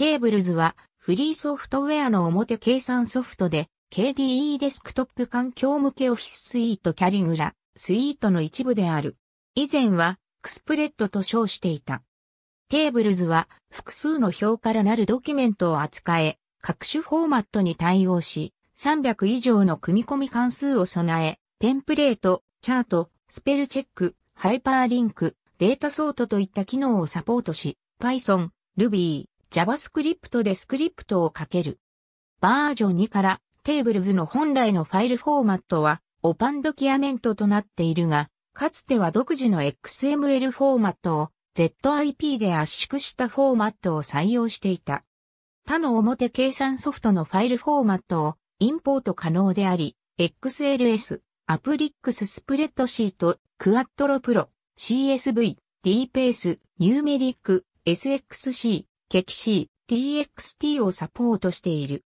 テーブルズはフリーソフトウェアの表計算ソフトで KDE デスクトップ環境向けオフィススイートキャリグラスイートの一部である。以前は KSpread と称していた。テーブルズは複数の表からなるドキュメントを扱え、各種フォーマットに対応し、300以上の組み込み関数を備え、テンプレート、チャート、スペルチェック、ハイパーリンク、データソートといった機能をサポートし、Python、Ruby、JavaScript でスクリプトをかける。バージョン2から Tables の本来のファイルフォーマットは OpenDocument となっているが、かつては独自の XML フォーマットを ZIP で圧縮したフォーマットを採用していた。他の表計算ソフトのファイルフォーマットをインポート可能であり、XLS、 Applix Spreadsheet、 Quattro Pro、CSV、 dBase、 Gnumeric、SXC、 Kexi、TXT をサポートしている。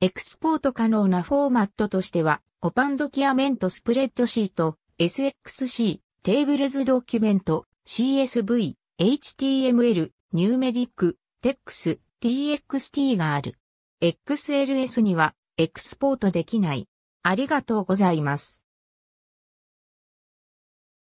エクスポート可能なフォーマットとしては、 OpenDocument スプレッドシート、SXC、 Tables ドキュメント、CSV、HTML、 Gnumeric、 TeX、TXT がある。XLS にはエクスポートできない。ありがとうございます。